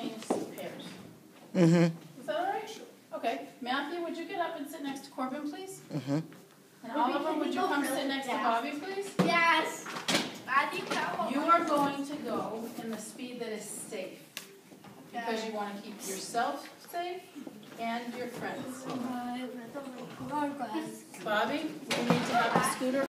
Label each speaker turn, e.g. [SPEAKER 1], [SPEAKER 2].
[SPEAKER 1] change pairs.
[SPEAKER 2] Mm-hmm.
[SPEAKER 1] Is that all right? Okay, Matthew, would you get up and sit next to Corbin, please?
[SPEAKER 2] Mm-hmm.
[SPEAKER 1] And Oliver, would you come sit next to Bobby, please?
[SPEAKER 3] Yes. I think that will.
[SPEAKER 1] You are going to go in the speed that is safe, because you want to keep yourself safe and your friends. Bobby, we need to have